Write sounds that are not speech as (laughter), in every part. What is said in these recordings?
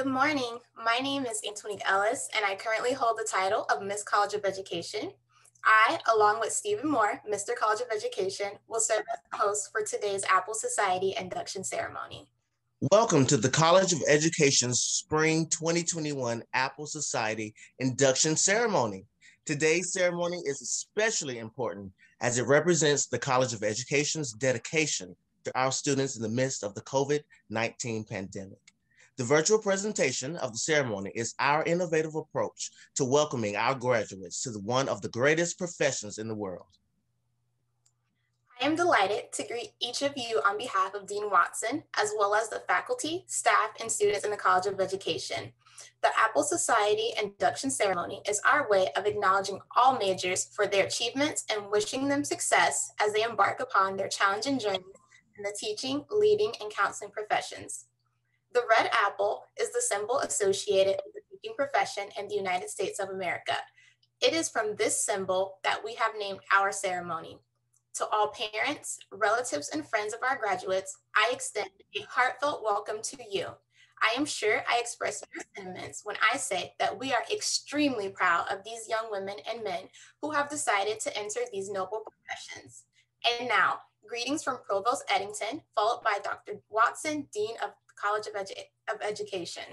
Good morning. My name is Antonique Ellis, and I currently hold the title of Miss College of Education. I, along with Stephen Moore, Mr. College of Education, will serve as the host for today's Apple Society induction ceremony. Welcome to the College of Education's Spring 2021 Apple Society induction ceremony. Today's ceremony is especially important as it represents the College of Education's dedication to our students in the midst of the COVID 19 pandemic. The virtual presentation of the ceremony is our innovative approach to welcoming our graduates to the, one of the greatest professions in the world. I am delighted to greet each of you on behalf of Dean Watson, as well as the faculty, staff, and students in the College of Education. The Apple Society induction ceremony is our way of acknowledging all majors for their achievements and wishing them success as they embark upon their challenging journey in the teaching, leading, and counseling professions. The red apple is the symbol associated with the teaching profession in the United States of America. It is from this symbol that we have named our ceremony. To all parents, relatives, and friends of our graduates, I extend a heartfelt welcome to you. I am sure I express your sentiments when I say that we are extremely proud of these young women and men who have decided to enter these noble professions. And now, greetings from Provost Eddington, followed by Dr. Watson, Dean of College of, Edu of Education.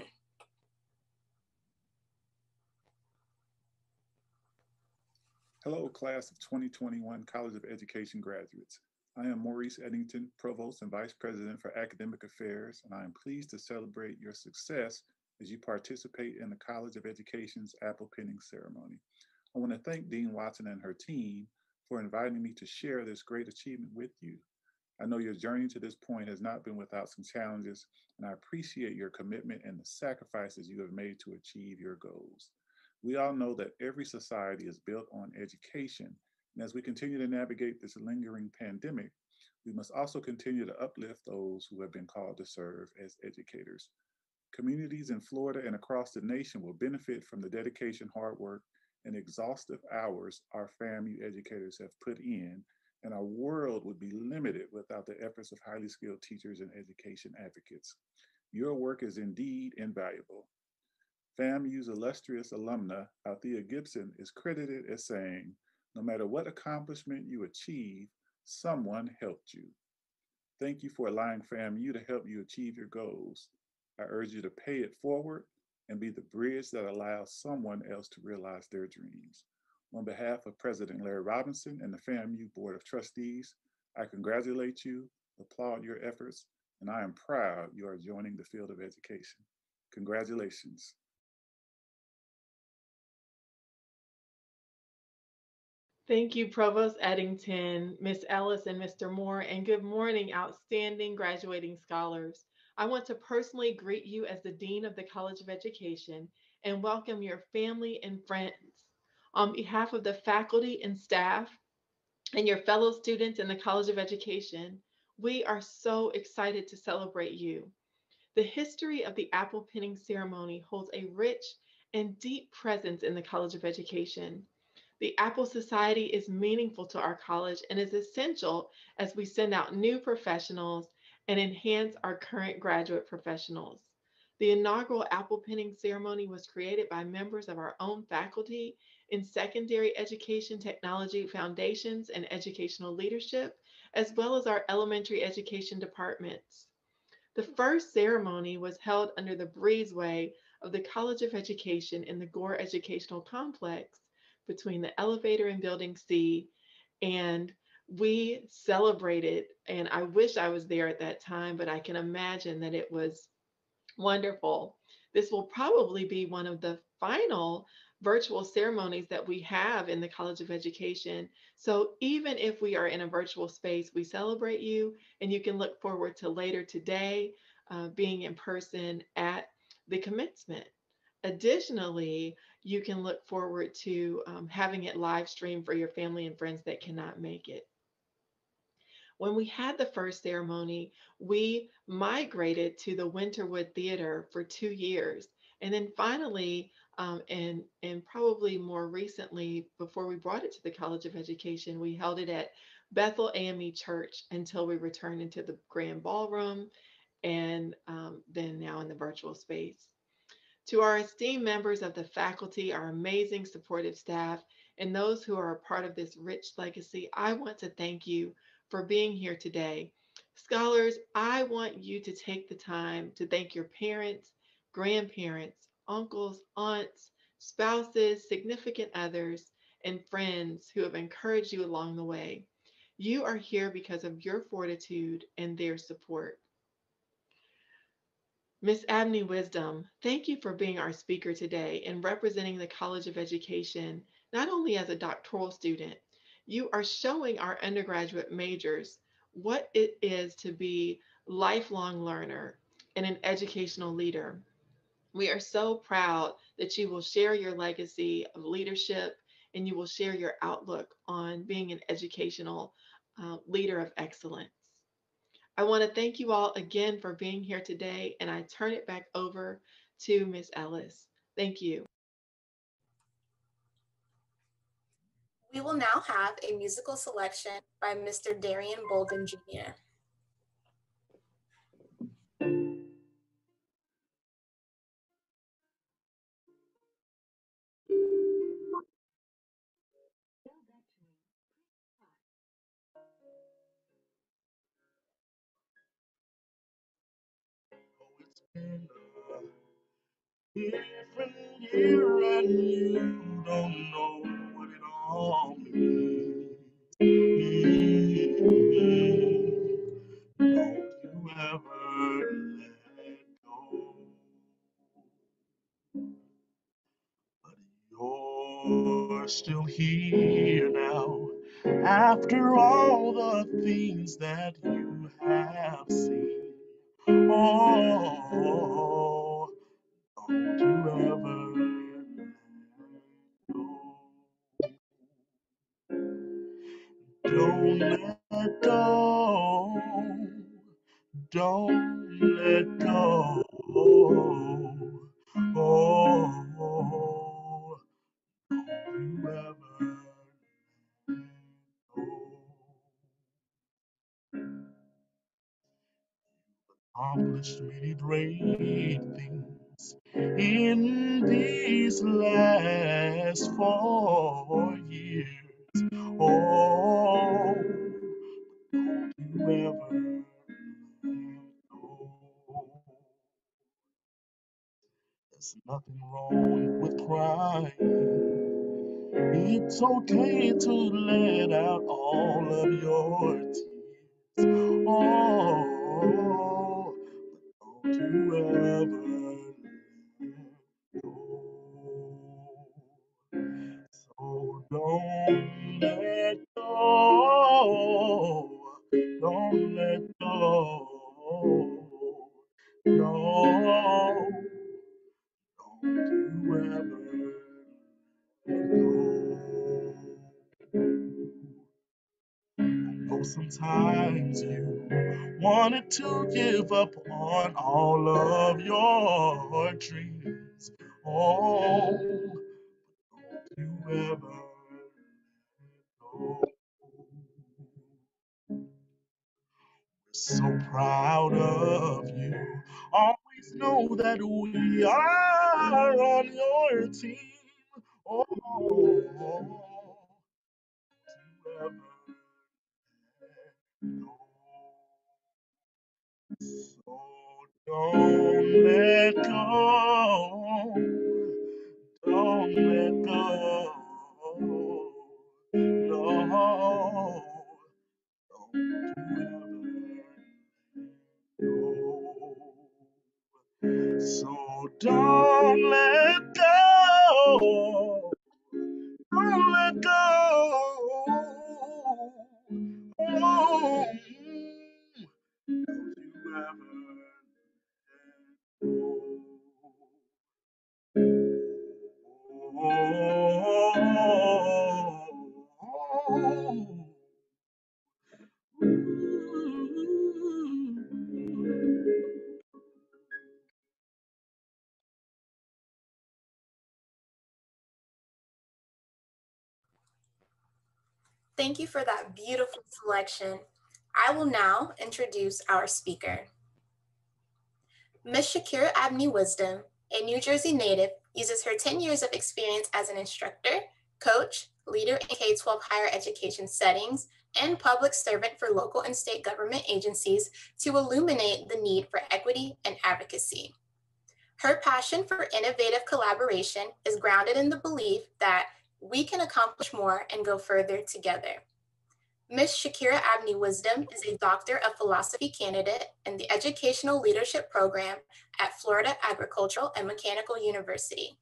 Hello, class of 2021 College of Education graduates. I am Maurice Eddington, Provost and Vice President for Academic Affairs, and I am pleased to celebrate your success as you participate in the College of Education's apple pinning ceremony. I want to thank Dean Watson and her team for inviting me to share this great achievement with you. I know your journey to this point has not been without some challenges, and I appreciate your commitment and the sacrifices you have made to achieve your goals. We all know that every society is built on education, and as we continue to navigate this lingering pandemic, we must also continue to uplift those who have been called to serve as educators. Communities in Florida and across the nation will benefit from the dedication, hard work, and exhaustive hours our FAMU educators have put in and our world would be limited without the efforts of highly skilled teachers and education advocates. Your work is indeed invaluable. FAMU's illustrious alumna, Althea Gibson, is credited as saying, no matter what accomplishment you achieve, someone helped you. Thank you for allowing FAMU to help you achieve your goals. I urge you to pay it forward and be the bridge that allows someone else to realize their dreams. On behalf of President Larry Robinson and the FAMU Board of Trustees, I congratulate you, applaud your efforts, and I am proud you are joining the field of education. Congratulations. Thank you, Provost Eddington, Ms. Ellis, and Mr. Moore, and good morning, outstanding graduating scholars. I want to personally greet you as the Dean of the College of Education and welcome your family and friends on behalf of the faculty and staff and your fellow students in the College of Education, we are so excited to celebrate you. The history of the apple pinning ceremony holds a rich and deep presence in the College of Education. The Apple Society is meaningful to our college and is essential as we send out new professionals and enhance our current graduate professionals. The inaugural apple pinning ceremony was created by members of our own faculty in secondary education technology foundations and educational leadership, as well as our elementary education departments. The first ceremony was held under the breezeway of the College of Education in the Gore Educational Complex between the elevator and Building C. And we celebrated, and I wish I was there at that time, but I can imagine that it was wonderful. This will probably be one of the final virtual ceremonies that we have in the College of Education. So even if we are in a virtual space, we celebrate you and you can look forward to later today uh, being in person at the commencement. Additionally, you can look forward to um, having it live stream for your family and friends that cannot make it. When we had the first ceremony, we migrated to the Winterwood Theater for two years. And then finally, um, and, and probably more recently, before we brought it to the College of Education, we held it at Bethel AME Church until we returned into the grand ballroom and um, then now in the virtual space. To our esteemed members of the faculty, our amazing supportive staff, and those who are a part of this rich legacy, I want to thank you for being here today. Scholars, I want you to take the time to thank your parents, grandparents, uncles, aunts, spouses, significant others, and friends who have encouraged you along the way. You are here because of your fortitude and their support. Miss Abney Wisdom, thank you for being our speaker today and representing the College of Education, not only as a doctoral student, you are showing our undergraduate majors what it is to be lifelong learner and an educational leader. We are so proud that you will share your legacy of leadership and you will share your outlook on being an educational uh, leader of excellence. I want to thank you all again for being here today, and I turn it back over to Ms. Ellis. Thank you. We will now have a musical selection by Mr. Darian Bolden Jr. Oh, different year and you don't know what it. Don't you ever let go. But you're still here now after all the things that you have seen. Oh, don't you ever Don't let go. Don't let go. Oh, don't you ever go. Accomplished many great things in these last four years. Oh, There's nothing wrong with crying. It's okay to let out all of your tears. Oh, give up all of your dreams. Oh, don't you ever go. We're so proud of you. Always know that we are on your team. Oh, don't you ever go. So don't let go. Don't let go. No. So don't let go. Don't let go. Thank you for that beautiful selection. I will now introduce our speaker. Ms. Shakira Abney Wisdom a New Jersey native, uses her 10 years of experience as an instructor, coach, leader in K-12 higher education settings, and public servant for local and state government agencies to illuminate the need for equity and advocacy. Her passion for innovative collaboration is grounded in the belief that we can accomplish more and go further together. Ms. Shakira Abney Wisdom is a Doctor of Philosophy candidate in the Educational Leadership Program at Florida Agricultural and Mechanical University.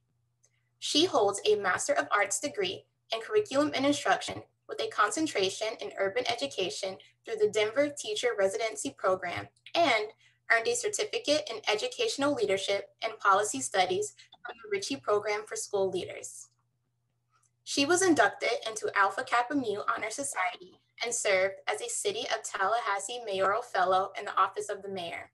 She holds a Master of Arts degree in Curriculum and Instruction with a concentration in urban education through the Denver Teacher Residency Program and earned a certificate in educational leadership and policy studies from the Ritchie Program for School Leaders. She was inducted into Alpha Kappa Mu Honor Society and served as a City of Tallahassee Mayoral Fellow in the Office of the Mayor.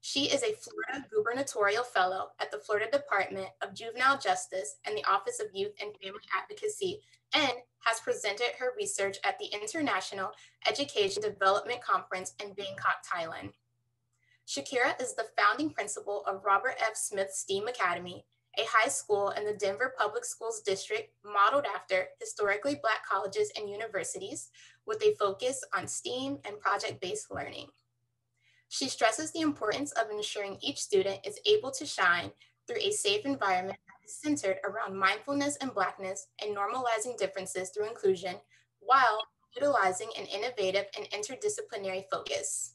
She is a Florida Gubernatorial Fellow at the Florida Department of Juvenile Justice and the Office of Youth and Family Advocacy and has presented her research at the International Education Development Conference in Bangkok, Thailand. Shakira is the founding principal of Robert F. Smith STEAM Academy, a high school in the Denver Public Schools District modeled after historically Black colleges and universities with a focus on STEAM and project-based learning. She stresses the importance of ensuring each student is able to shine through a safe environment that is centered around mindfulness and Blackness and normalizing differences through inclusion while utilizing an innovative and interdisciplinary focus.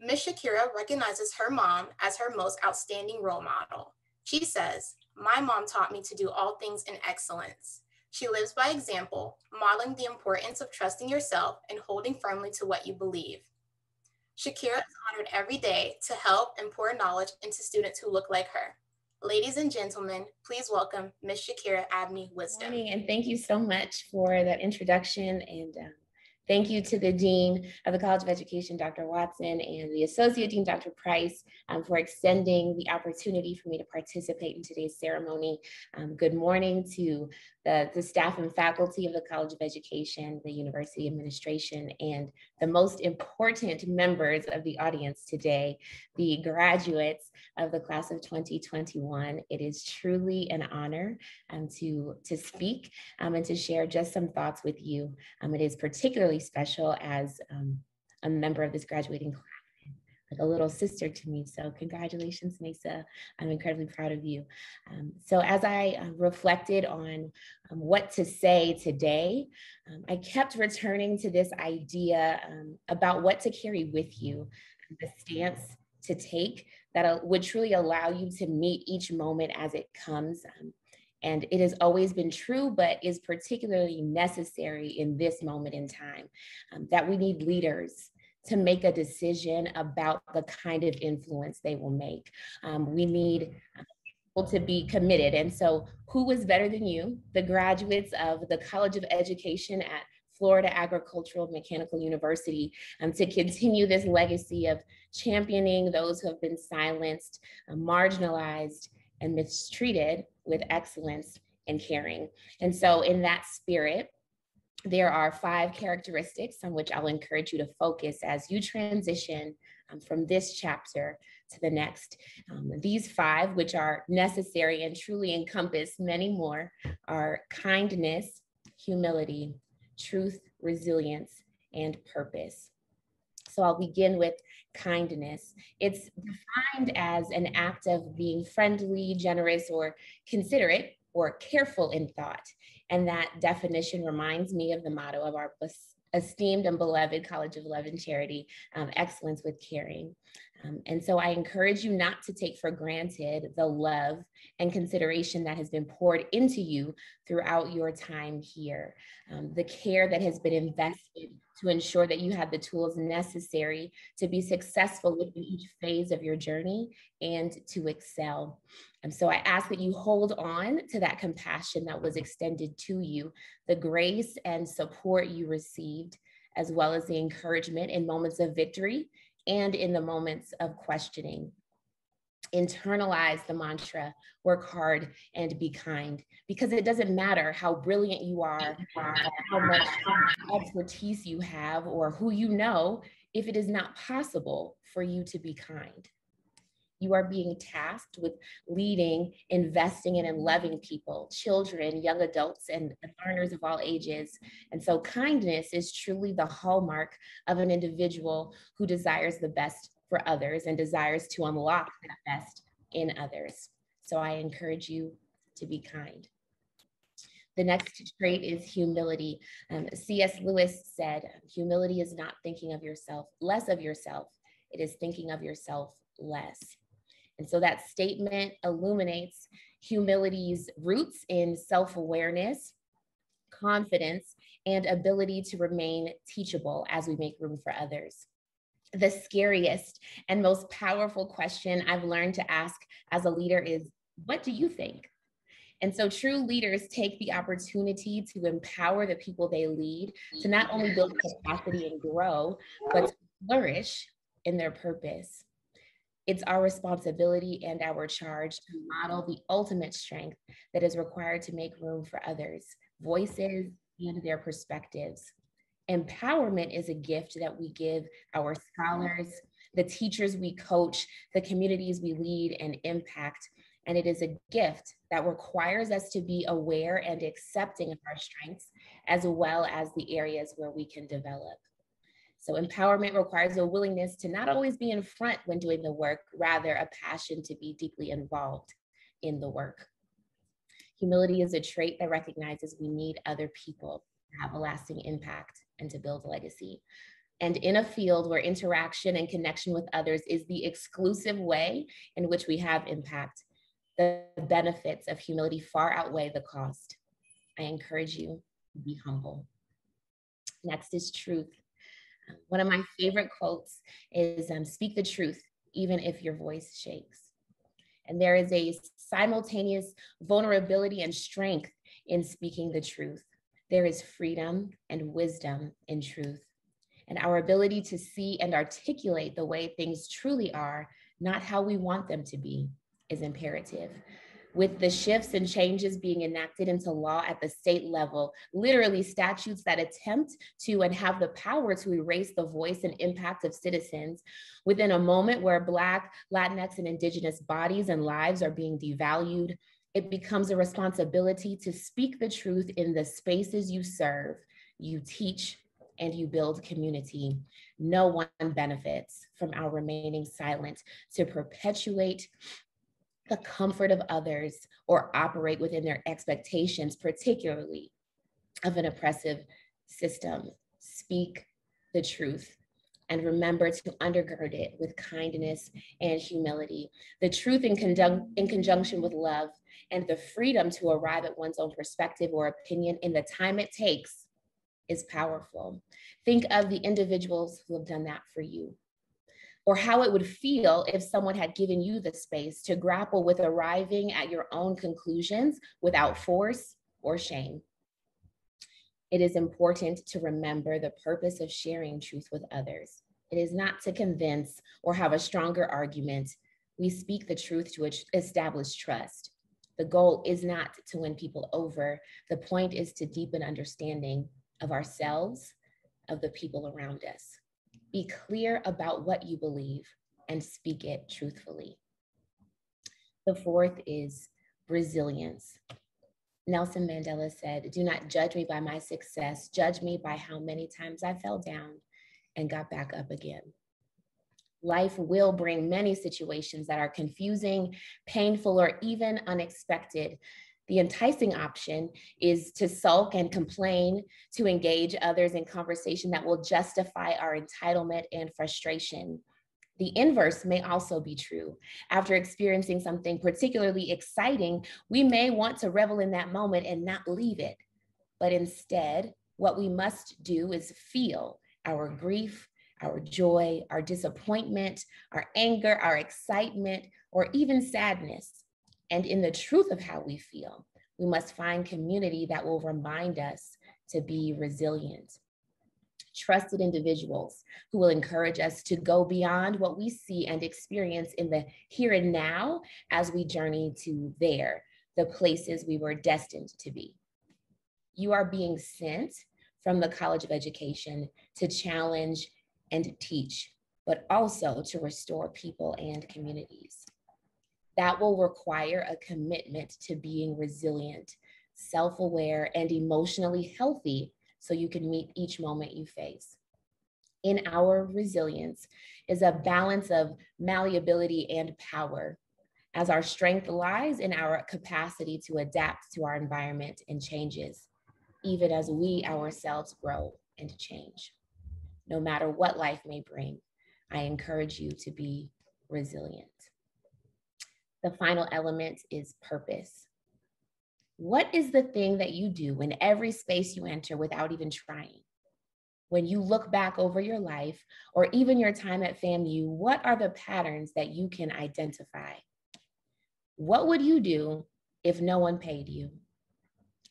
Ms. Shakira recognizes her mom as her most outstanding role model. She says, my mom taught me to do all things in excellence. She lives by example, modeling the importance of trusting yourself and holding firmly to what you believe. Shakira is honored every day to help and pour knowledge into students who look like her. Ladies and gentlemen, please welcome Ms. Shakira Abney Wisdom. Morning, and thank you so much for that introduction and um, Thank you to the Dean of the College of Education, Dr. Watson, and the Associate Dean, Dr. Price, um, for extending the opportunity for me to participate in today's ceremony. Um, good morning to the, the staff and faculty of the College of Education, the University Administration, and the most important members of the audience today, the graduates of the class of 2021. It is truly an honor um, to, to speak um, and to share just some thoughts with you. Um, it is particularly special as um, a member of this graduating class like a little sister to me. So congratulations, Mesa. I'm incredibly proud of you. Um, so as I uh, reflected on um, what to say today, um, I kept returning to this idea um, about what to carry with you, the stance to take that uh, would truly allow you to meet each moment as it comes. Um, and it has always been true, but is particularly necessary in this moment in time, um, that we need leaders to make a decision about the kind of influence they will make. Um, we need people to be committed. And so who is better than you, the graduates of the College of Education at Florida Agricultural Mechanical University um, to continue this legacy of championing those who have been silenced, uh, marginalized, and mistreated with excellence and caring. And so in that spirit, there are five characteristics on which I'll encourage you to focus as you transition um, from this chapter to the next. Um, these five, which are necessary and truly encompass many more, are kindness, humility, truth, resilience, and purpose. So I'll begin with kindness. It's defined as an act of being friendly, generous, or considerate or careful in thought. And that definition reminds me of the motto of our esteemed and beloved College of Love and Charity, um, excellence with caring. Um, and so I encourage you not to take for granted the love and consideration that has been poured into you throughout your time here, um, the care that has been invested to ensure that you have the tools necessary to be successful within each phase of your journey and to excel. And so I ask that you hold on to that compassion that was extended to you, the grace and support you received, as well as the encouragement in moments of victory and in the moments of questioning. Internalize the mantra, work hard and be kind, because it doesn't matter how brilliant you are, how much expertise you have, or who you know, if it is not possible for you to be kind. You are being tasked with leading, investing in, and loving people, children, young adults, and learners of all ages. And so, kindness is truly the hallmark of an individual who desires the best for others and desires to unlock that best in others. So, I encourage you to be kind. The next trait is humility. Um, C.S. Lewis said, humility is not thinking of yourself, less of yourself. It is thinking of yourself less. And so that statement illuminates humility's roots in self awareness, confidence, and ability to remain teachable as we make room for others. The scariest and most powerful question I've learned to ask as a leader is What do you think? And so true leaders take the opportunity to empower the people they lead to not only build capacity and grow, but to flourish in their purpose. It's our responsibility and our charge to mm-hmm. model the ultimate strength that is required to make room for others' voices and their perspectives. Empowerment is a gift that we give our scholars, the teachers we coach, the communities we lead and impact. And it is a gift that requires us to be aware and accepting of our strengths, as well as the areas where we can develop. So empowerment requires a willingness to not always be in front when doing the work, rather a passion to be deeply involved in the work. Humility is a trait that recognizes we need other people to have a lasting impact and to build a legacy. And in a field where interaction and connection with others is the exclusive way in which we have impact, the benefits of humility far outweigh the cost. I encourage you to be humble. Next is truth. One of my favorite quotes is um, speak the truth, even if your voice shakes. And there is a simultaneous vulnerability and strength in speaking the truth. There is freedom and wisdom in truth. And our ability to see and articulate the way things truly are, not how we want them to be, is imperative with the shifts and changes being enacted into law at the state level, literally statutes that attempt to and have the power to erase the voice and impact of citizens within a moment where Black, Latinx, and Indigenous bodies and lives are being devalued, it becomes a responsibility to speak the truth in the spaces you serve, you teach, and you build community. No one benefits from our remaining silent to perpetuate the comfort of others or operate within their expectations, particularly of an oppressive system. Speak the truth and remember to undergird it with kindness and humility. The truth in, conjun- in conjunction with love and the freedom to arrive at one's own perspective or opinion in the time it takes is powerful. Think of the individuals who have done that for you or how it would feel if someone had given you the space to grapple with arriving at your own conclusions without force or shame. It is important to remember the purpose of sharing truth with others. It is not to convince or have a stronger argument. We speak the truth to establish trust. The goal is not to win people over. The point is to deepen understanding of ourselves, of the people around us. Be clear about what you believe and speak it truthfully. The fourth is resilience. Nelson Mandela said, Do not judge me by my success, judge me by how many times I fell down and got back up again. Life will bring many situations that are confusing, painful, or even unexpected the enticing option is to sulk and complain, to engage others in conversation that will justify our entitlement and frustration. The inverse may also be true. After experiencing something particularly exciting, we may want to revel in that moment and not leave it. But instead, what we must do is feel our grief, our joy, our disappointment, our anger, our excitement, or even sadness and in the truth of how we feel. We must find community that will remind us to be resilient. Trusted individuals who will encourage us to go beyond what we see and experience in the here and now as we journey to there, the places we were destined to be. You are being sent from the College of Education to challenge and teach, but also to restore people and communities. That will require a commitment to being resilient, self aware, and emotionally healthy so you can meet each moment you face. In our resilience is a balance of malleability and power, as our strength lies in our capacity to adapt to our environment and changes, even as we ourselves grow and change. No matter what life may bring, I encourage you to be resilient. The final element is purpose. What is the thing that you do in every space you enter without even trying? When you look back over your life or even your time at FAMU, what are the patterns that you can identify? What would you do if no one paid you?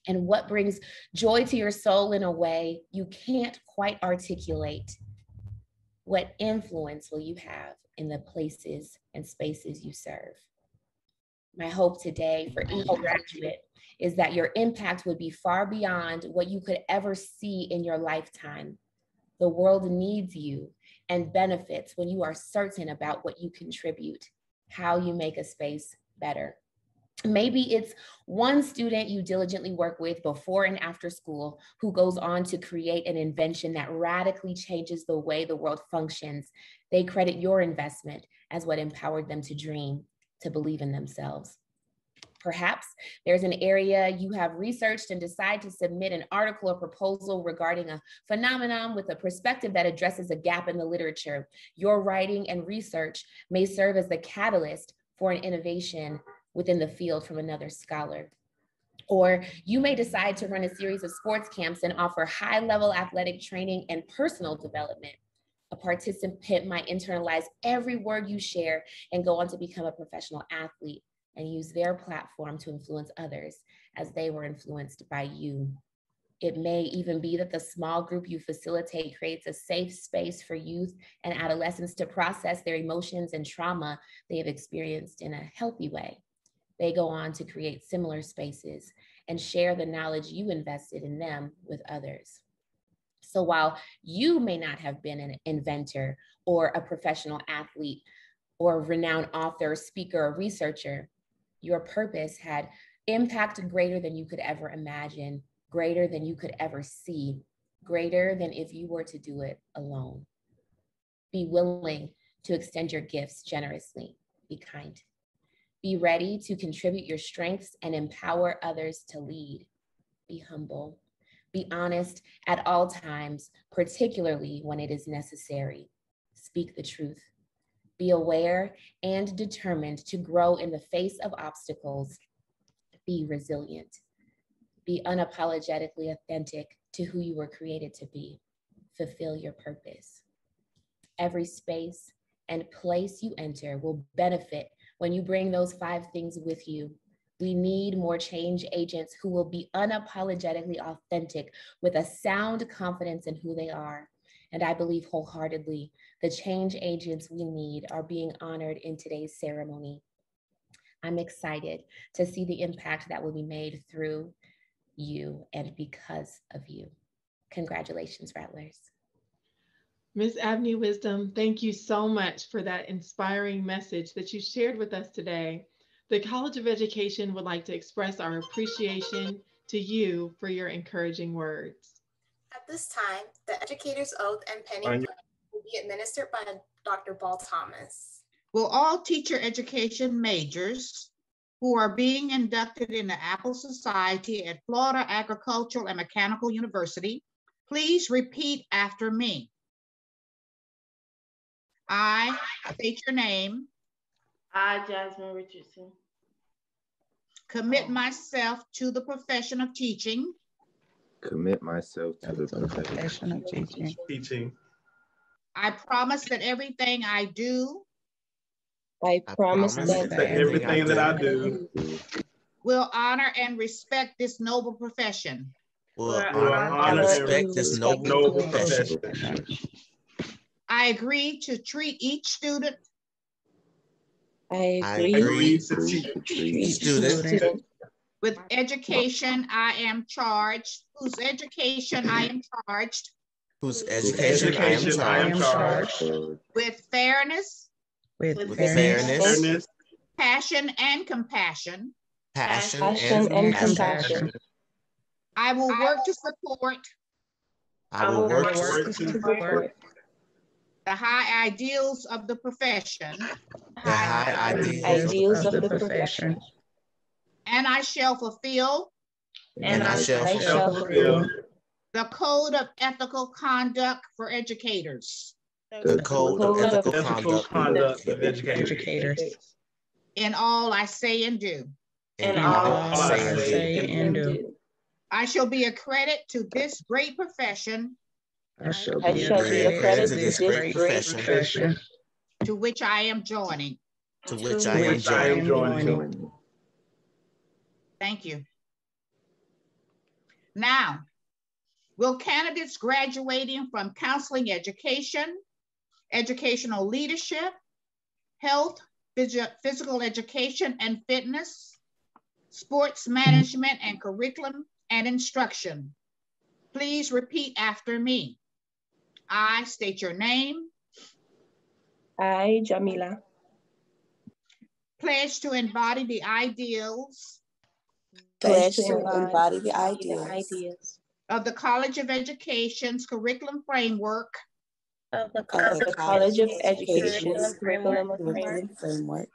And what brings joy to your soul in a way you can't quite articulate? What influence will you have in the places and spaces you serve? My hope today for each graduate is that your impact would be far beyond what you could ever see in your lifetime. The world needs you and benefits when you are certain about what you contribute, how you make a space better. Maybe it's one student you diligently work with before and after school who goes on to create an invention that radically changes the way the world functions. They credit your investment as what empowered them to dream, to believe in themselves. Perhaps there's an area you have researched and decide to submit an article or proposal regarding a phenomenon with a perspective that addresses a gap in the literature. Your writing and research may serve as the catalyst for an innovation within the field from another scholar. Or you may decide to run a series of sports camps and offer high level athletic training and personal development. A participant might internalize every word you share and go on to become a professional athlete and use their platform to influence others as they were influenced by you. It may even be that the small group you facilitate creates a safe space for youth and adolescents to process their emotions and trauma they have experienced in a healthy way. They go on to create similar spaces and share the knowledge you invested in them with others. So while you may not have been an inventor or a professional athlete or renowned author, speaker, or researcher, your purpose had impact greater than you could ever imagine, greater than you could ever see, greater than if you were to do it alone. Be willing to extend your gifts generously. Be kind. Be ready to contribute your strengths and empower others to lead. Be humble. Be honest at all times, particularly when it is necessary. Speak the truth be aware and determined to grow in the face of obstacles. Be resilient. Be unapologetically authentic to who you were created to be. Fulfill your purpose. Every space and place you enter will benefit when you bring those five things with you. We need more change agents who will be unapologetically authentic with a sound confidence in who they are. And I believe wholeheartedly the change agents we need are being honored in today's ceremony. I'm excited to see the impact that will be made through you and because of you. Congratulations, Rattlers. Ms. Abney Wisdom, thank you so much for that inspiring message that you shared with us today. The College of Education would like to express our appreciation to you for your encouraging words. At this time, the educator's oath and pinning will be administered by Dr. Ball Thomas. Will all teacher education majors who are being inducted in the Apple Society at Florida Agricultural and Mechanical University, please repeat after me. I state your name. I, Jasmine Richardson. Commit oh. myself to the profession of teaching. Commit myself to the profession, profession of teaching. Teaching. I promise that everything I do I I promise promise that That everything that I do will honor and respect this noble profession. Will Will honor and respect this noble noble profession. profession. I agree to treat each student I I agree. agree. To Agree teach to Each treat Student. student with education I am charged, whose education I am charged, Whose education I am Education I am charged. charged. with fairness, with With with fairness, fairness, Fairness, passion and compassion. passion, Passion and and compassion. compassion. I will work to support. I will work work to to support the high ideals of the profession, the high ideals ideals of the profession, and I shall fulfill and I shall I fulfill shall fulfill the code of ethical conduct for educators the code of Code of ethical Ethical conduct conduct of educators. educators. in all I say and do. in And all all I I say and do. say and do. I shall be a credit to this great profession I shall I be a shall be a credit credit to to this this great great profession to which I am joining. to which To I am which I am joining. Thank you. Now, will candidates graduating from counseling education, educational leadership, health, physio- physical education and fitness, sports management and curriculum and instruction, please repeat after me. I state your name, I, Jamila, pledge to embody the ideals. Pledge to to embody the the ideals. ideas of the College of Education's curriculum framework. Of the of College the of College of Education's Education's curriculum framework curriculum framework.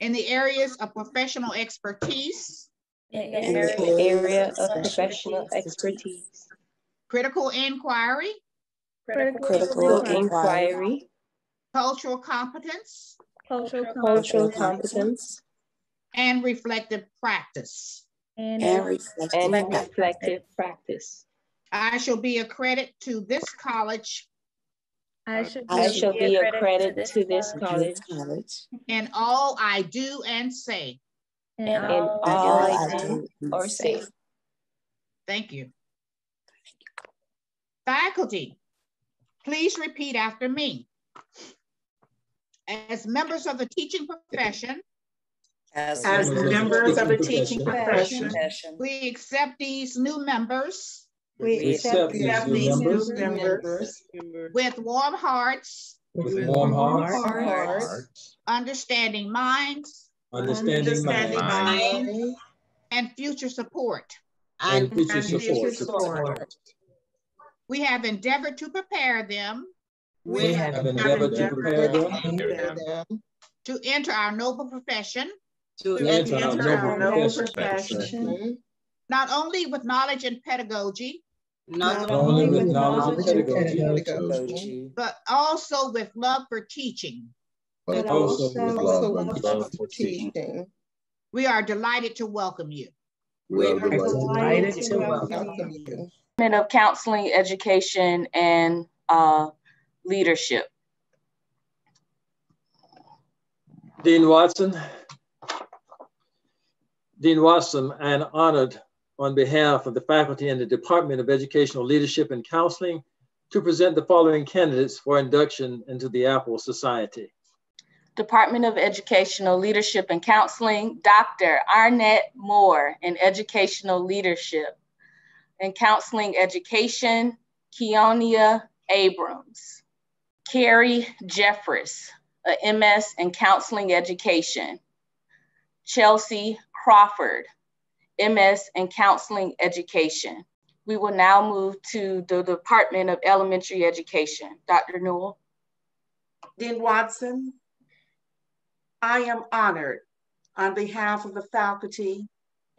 In the areas of professional expertise, in in the the area of professional expertise, critical inquiry, Critical inquiry, cultural competence, cultural competence, and reflective practice. and and reflective practice. reflective practice. I shall be a credit to this college I shall be a credit to this college College. in all I do and say. in and all I do or say. Thank you. Faculty, please repeat after me. As members of the teaching profession, As members of the teaching profession, we accept these new members. We accept these new members. with warm hearts, With warm hearts, understanding minds, understanding understanding minds, mind, and future support. and future future support. support. We have endeavored to prepare them We have endeavored to prepare them to enter our noble profession, to To enter our enter our noble noble profession. profession, not only with knowledge and pedagogy, not Not only with knowledge and pedagogy, pedagogy, but also with love for teaching. but also with love love love for for teaching. We are delighted to welcome you. we are Delighted delighted to to welcome welcome you. Department of Counseling, Education, and uh, Leadership. Dean Watson. Dean Watson, I am honored on behalf of the faculty and the Department of Educational Leadership and Counseling to present the following candidates for induction into the Apple Society. Department of Educational Leadership and Counseling, Dr. Arnett Moore in Educational Leadership and Counseling Education, Keonia Abrams. Carrie Jeffress, a MS in Counseling Education. Chelsea Crawford, MS in Counseling Education. We will now move to the Department of Elementary Education. Dr. Newell. Dean Watson, I am honored on behalf of the faculty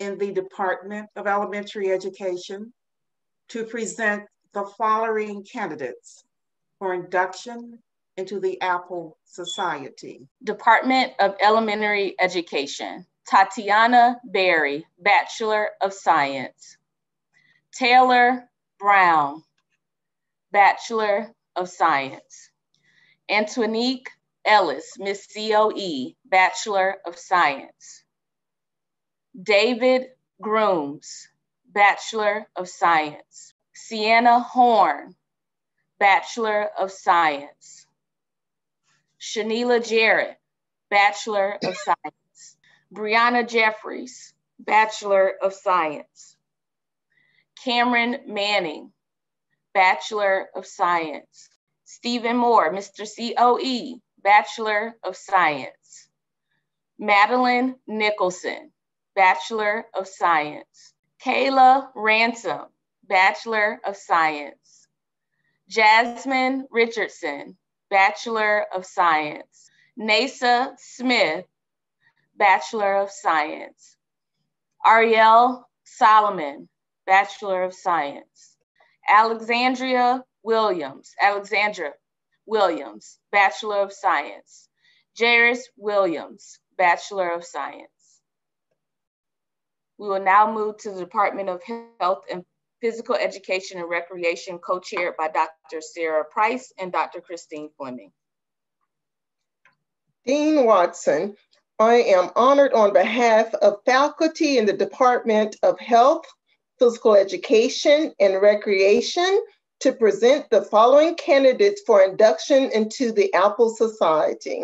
in the Department of Elementary Education to present the following candidates for induction into the Apple Society. Department of Elementary Education, Tatiana Berry, Bachelor of Science. Taylor Brown, Bachelor of Science. Antonique Ellis, Miss COE, Bachelor of Science. David Grooms, Bachelor of Science. Sienna Horn, Bachelor of Science. Shanila Jarrett, Bachelor of Science. Brianna Jeffries, Bachelor of Science. Cameron Manning, Bachelor of Science. Stephen Moore, Mr. COE, Bachelor of Science. Madeline Nicholson, Bachelor of Science. Kayla Ransom, Bachelor of Science. Jasmine Richardson, Bachelor of Science. Nasa Smith, Bachelor of Science. Ariel Solomon, Bachelor of Science. Alexandria Williams, Alexandra Williams, Bachelor of Science. Jairus Williams, Bachelor of Science. We will now move to the Department of Health and Physical Education and Recreation, co-chaired by Dr. Sarah Price and Dr. Christine Fleming. Dean Watson, I am honored on behalf of faculty in the Department of Health, Physical Education, and Recreation to present the following candidates for induction into the Apple Society.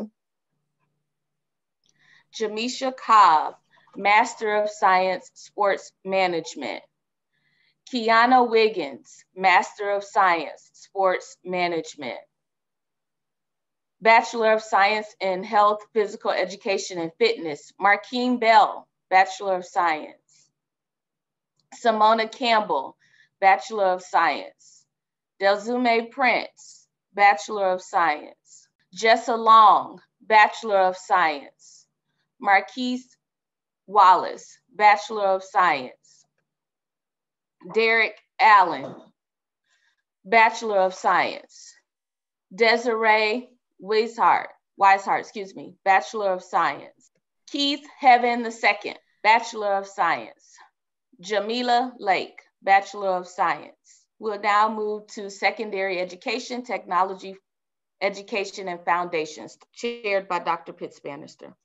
Jamisha Cobb, Master of Science, Sports Management. Kiana Wiggins, Master of Science, Sports Management. Bachelor of Science in Health, Physical Education, and Fitness, Markeen Bell, Bachelor of Science. Simona Campbell, Bachelor of Science. Delzume Prince, Bachelor of Science. Jessa Long, Bachelor of Science. Marquise Wallace, Bachelor of Science. Derek Allen, Bachelor of Science. Desiree Weishart, Weishart, excuse me, Bachelor of Science. Keith Heaven II, Bachelor of Science. Jamila Lake, Bachelor of Science. We'll now move to Secondary Education, Technology, Education, and Foundations, chaired by Dr. Pitts Bannister.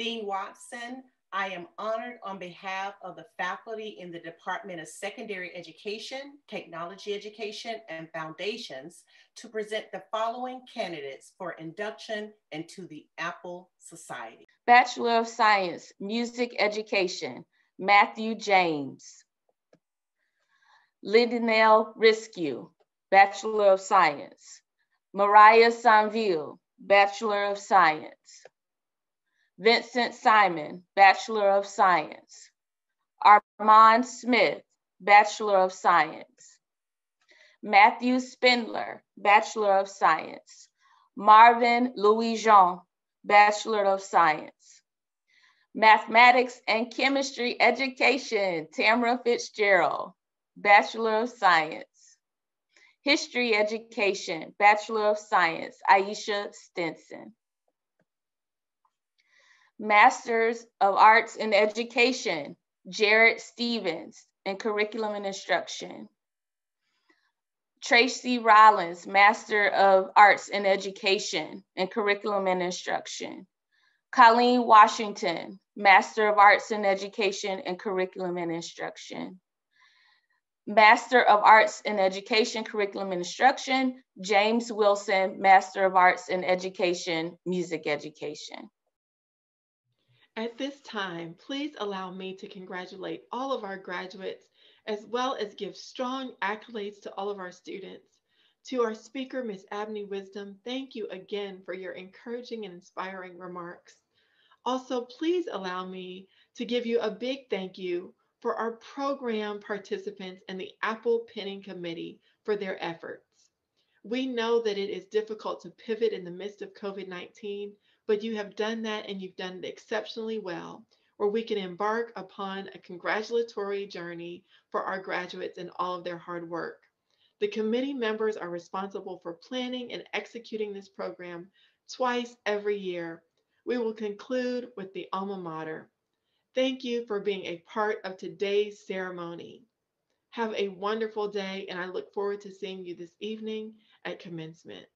Dean Watson, I am honored on behalf of the faculty in the Department of Secondary Education, Technology Education, and Foundations to present the following candidates for induction into the Apple Society. Bachelor of Science, Music Education, Matthew James. Lindinell Risku, Bachelor of Science. Mariah Sanville, Bachelor of Science. Vincent Simon, Bachelor of Science. Armand Smith, Bachelor of Science. Matthew Spindler, Bachelor of Science. Marvin Louis Jean, Bachelor of Science. Mathematics and Chemistry Education, Tamara Fitzgerald, Bachelor of Science. History Education, Bachelor of Science, Aisha Stinson. Masters of Arts in Education, Jared Stevens, in Curriculum and Instruction. Tracy Rollins, Master of Arts in Education and Curriculum and Instruction. Colleen Washington, Master of Arts in Education and Curriculum and Instruction. Master of Arts in Education, Curriculum and Instruction, James Wilson, Master of Arts in Education, Music Education. At this time, please allow me to congratulate all of our graduates, as well as give strong accolades to all of our students. To our speaker, Ms. Abney Wisdom, thank you again for your encouraging and inspiring remarks. Also, please allow me to give you a big thank you for our program participants and the Apple Pinning Committee for their efforts. We know that it is difficult to pivot in the midst of COVID-19, but you have done that and you've done it exceptionally well, where we can embark upon a congratulatory journey for our graduates and all of their hard work. The committee members are responsible for planning and executing this program twice every year. We will conclude with the alma mater. Thank you for being a part of today's ceremony. Have a wonderful day, and I look forward to seeing you this evening at commencement.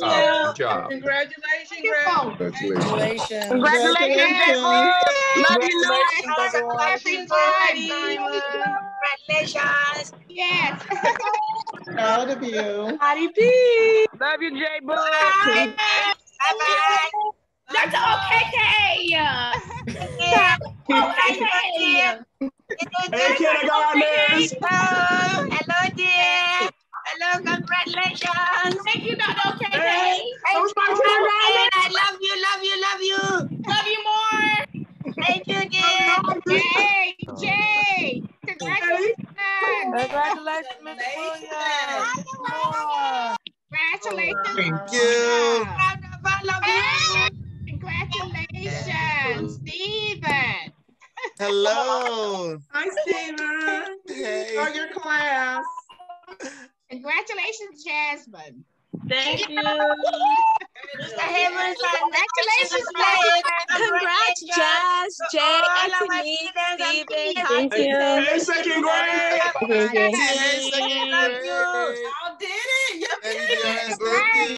God bless you. good job. Congratulations, Greg. Congratulations. Congratulations, Jasmine. Love you, Lord. Congratulations, Congratulations. Congratulations. Yes. (laughs) Proud of you. Patty P. Love you, J Boo. Bye. Bye-bye. Dr. OKK. OKK. Hey, kindergartners. Hello. Hello, dear. Hello, congratulations. Thank you, Dr. OKK. Hey, That was my and I love you, love you, love you. Love you more. Thank you, dear. Jay, Jay, congratulations. Congratulations, Mr. Williams. Congratulations. Thank you. I love you. Congratulations, Stephen. Hello. Hi, Stephen. Hey. How your class? Congratulations, Jasmine. Thank you. Mr. Havens, Congratulations, babe. Congrats, Jazz, Jay, All of my Anthony, students and Stephen. teachers. Thank you. Hey, second grade. Thank you. Hey, second Love you. Y'all did it. You